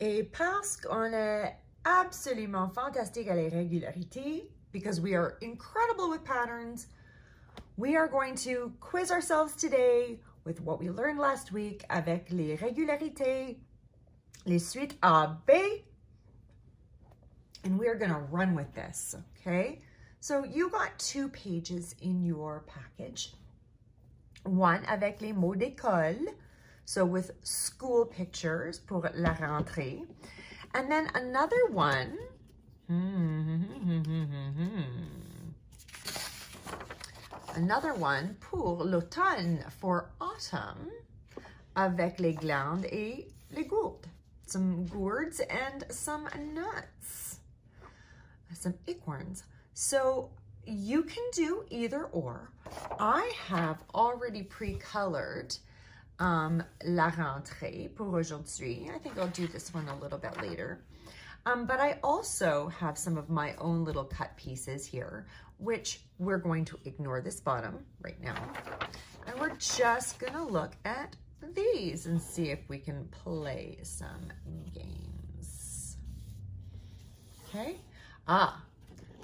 Et parce qu'on est absolument fantastique à les régularités, because we are incredible with patterns, we are going to quiz ourselves today with what we learned last week avec les régularités, les suites A, B, and we are going to run with this, okay? So you got two pages in your package. One avec les mots d'école, so with school pictures pour la rentrée. And then another one, hmm. another one pour l'automne, for autumn, avec les glandes et les gourdes. Some gourds and some nuts, some acorns. So you can do either or. I have already pre-colored um, La Rentrée pour aujourd'hui. I think I'll do this one a little bit later. Um, but I also have some of my own little cut pieces here, which we're going to ignore this bottom right now. And we're just gonna look at these and see if we can play some games. Okay? Ah,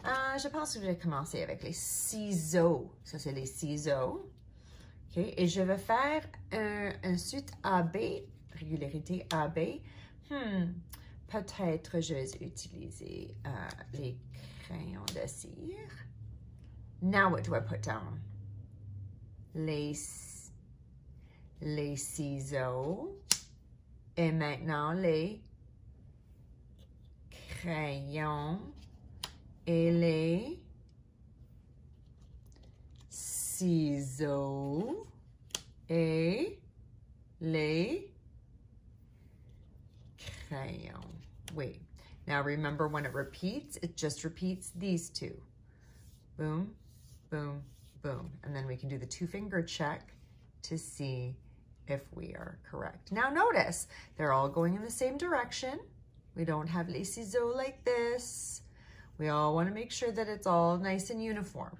Euh, je pense que je vais commencer avec les ciseaux. Ça, c'est les ciseaux. Et je vais faire un, un suite AB, régularité AB. Hmm. Peut-être je vais utiliser euh, les crayons de cire. Now what do I put down? Les, les ciseaux. Et maintenant les crayons et les ciseaux et les crayons. Wait, now remember when it repeats, it just repeats these two. Boom, boom, boom. And then we can do the two finger check to see if we are correct. Now notice, they're all going in the same direction. We don't have les ciseaux like this. We all want to make sure that it's all nice and uniform.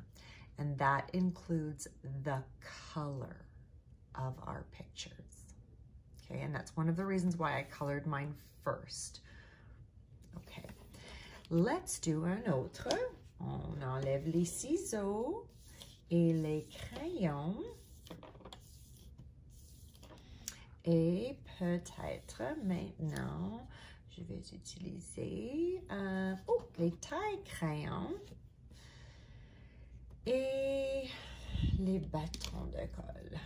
And that includes the color of our pictures. Okay, and that's one of the reasons why I colored mine first. Okay, let's do un autre. On enlève les ciseaux et les crayons. Et peut-être maintenant, je vais utiliser euh, oh, les tailles crayons et les bâtons de colle.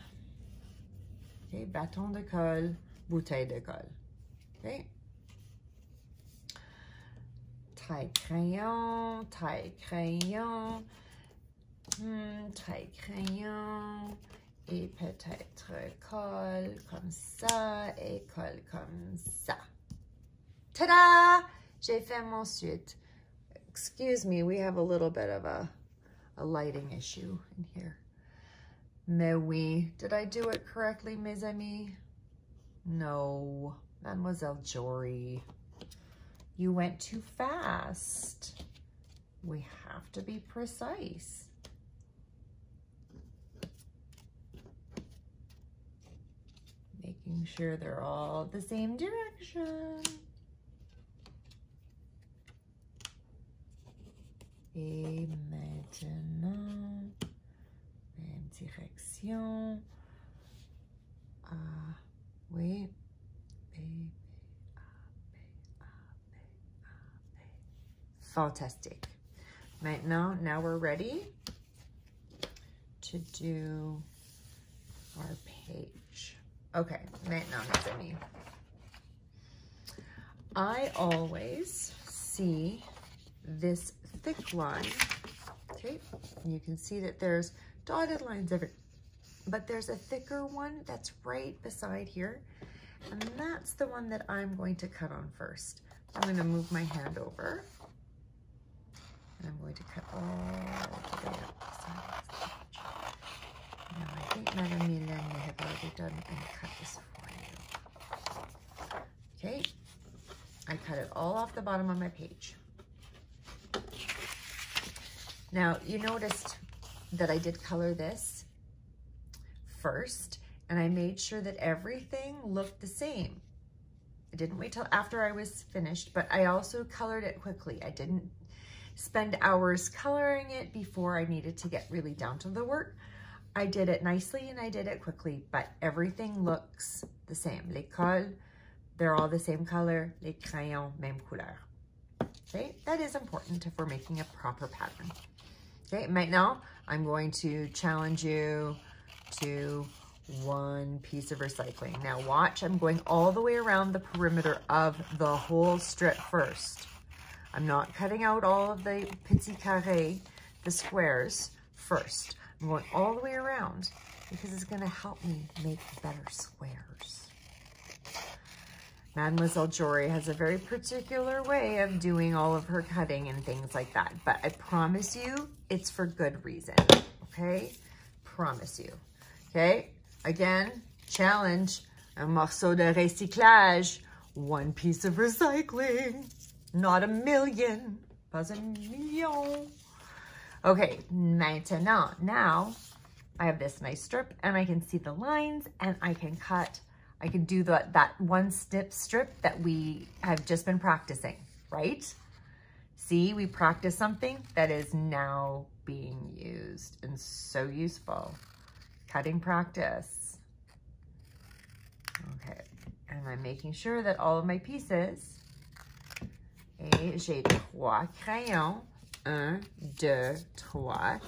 Okay, bâtons de colle, bouteille de colle. Okay. Taille crayon, taille crayon, hmm, taille crayon, et peut-être colle comme ça et colle comme ça. Ta-da! J'ai fait mon suite. Excuse me, we have a little bit of a, a lighting issue in here. Mais oui. Did I do it correctly, mes amis? No. Mademoiselle Jory. You went too fast. We have to be precise. Making sure they're all the same direction. Et maintenant, même direction. Ah, oui. B, B, A, B, A, B, A, B. Fantastic. Maintenant, now we're ready to do our page. Okay, maintenant, mes amis. I always see this thick line, okay? And you can see that there's dotted lines every, but there's a thicker one that's right beside here. And that's the one that I'm going to cut on first. I'm going to move my hand over. And I'm going to cut all the way up the page. Now, I think Madame may have already done and cut this for you. Okay, I cut it all off the bottom of my page. Now, you noticed that I did color this first, and I made sure that everything looked the same. I didn't wait till after I was finished, but I also colored it quickly. I didn't spend hours coloring it before I needed to get really down to the work. I did it nicely and I did it quickly, but everything looks the same. Les colles, they're all the same color. Les crayons, même couleur. Okay, that is important if we're making a proper pattern. Okay, right now I'm going to challenge you to one piece of recycling. Now watch, I'm going all the way around the perimeter of the whole strip first. I'm not cutting out all of the petit carré, the squares first. I'm going all the way around because it's gonna help me make better squares. Mademoiselle Jory has a very particular way of doing all of her cutting and things like that. But I promise you, it's for good reason, okay? Promise you, okay? Again, challenge, un morceau de recyclage, one piece of recycling, not a million, pas un million. Okay, maintenant, now I have this nice strip and I can see the lines and I can cut I can do the, that one snip strip that we have just been practicing, right? See, we practice something that is now being used and so useful. Cutting practice. Okay, and I'm making sure that all of my pieces, et j'ai trois crayons, un, deux, trois,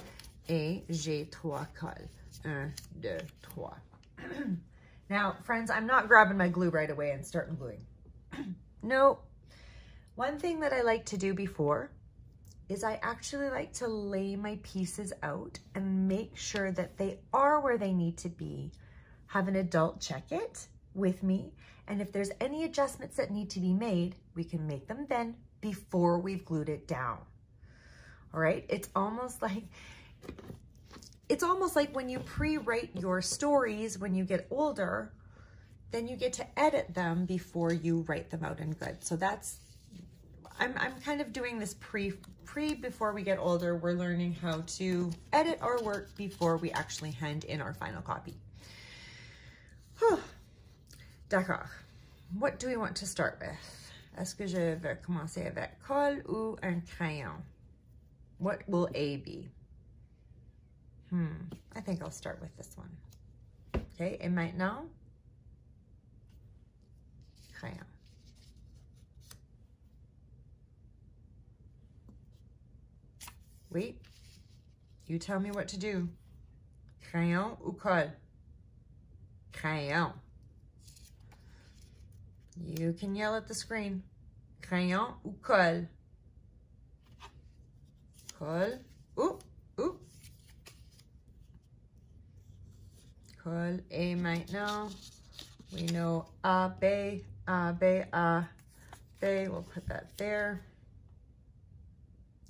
et j'ai trois colles, un, deux, trois. Now, friends, I'm not grabbing my glue right away and starting gluing. no. One thing that I like to do before is I actually like to lay my pieces out and make sure that they are where they need to be. Have an adult check it with me. And if there's any adjustments that need to be made, we can make them then before we've glued it down. All right, it's almost like it's almost like when you pre-write your stories when you get older, then you get to edit them before you write them out in good. So that's, I'm, I'm kind of doing this pre, pre before we get older. We're learning how to edit our work before we actually hand in our final copy. D'accord. What do we want to start with? Est-ce que je vais commencer avec colle ou un crayon? What will A be? Hmm, I think I'll start with this one. Okay, et maintenant, crayon. Wait, you tell me what to do. Crayon ou colle? Crayon. You can yell at the screen. Crayon ou colle? Colle. Ooh, ooh. Colle A maintenant. We know A, B, A, B, A, B. We'll put that there.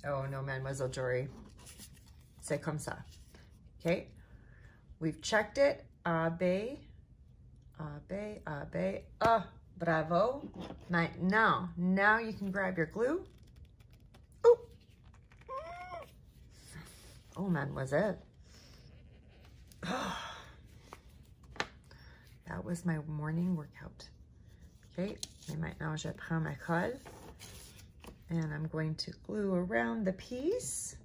Oh no, Mademoiselle Jory. C'est comme ça. Okay. We've checked it. A, B, A, B, A, B. Ah, bravo. Maintenant, now you can grab your glue. Oh, oh mademoiselle. That was my morning workout. Okay, et maintenant je prends ma colle and I'm going to glue around the piece.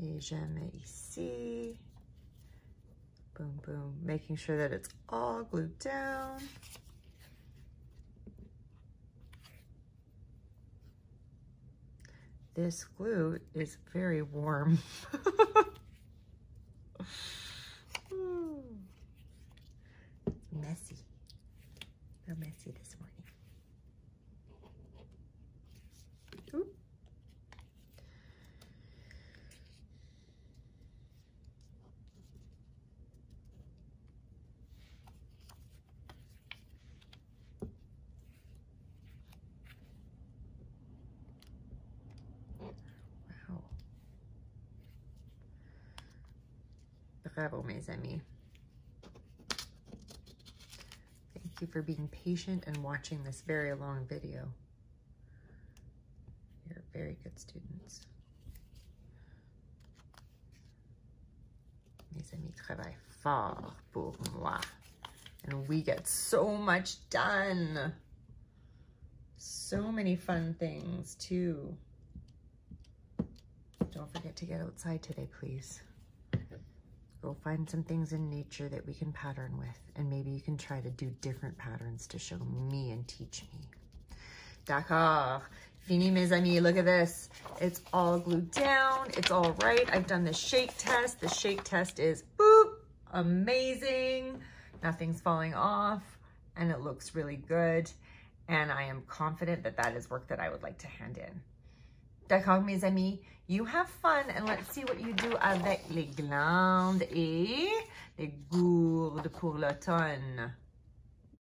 Et je mets ici. Boom, boom, making sure that it's all glued down. This glue is very warm. messy. Real messy this morning. Ooh. Wow. Mes amis. you for being patient and watching this very long video. You're very good students. Mes amis travaillent fort pour moi. And we get so much done. so many fun things too. Don't forget to get outside today, please. Go find some things in nature that we can pattern with, and maybe you can try to do different patterns to show me and teach me. D'accord. Fini, mes amis. Look at this. It's all glued down. It's all right. I've done the shake test. The shake test is boop, amazing. Nothing's falling off, and it looks really good. And I am confident that that is work that I would like to hand in. D'accord, mes amis? You have fun and let's see what you do avec les glandes et les gourdes pour l'automne.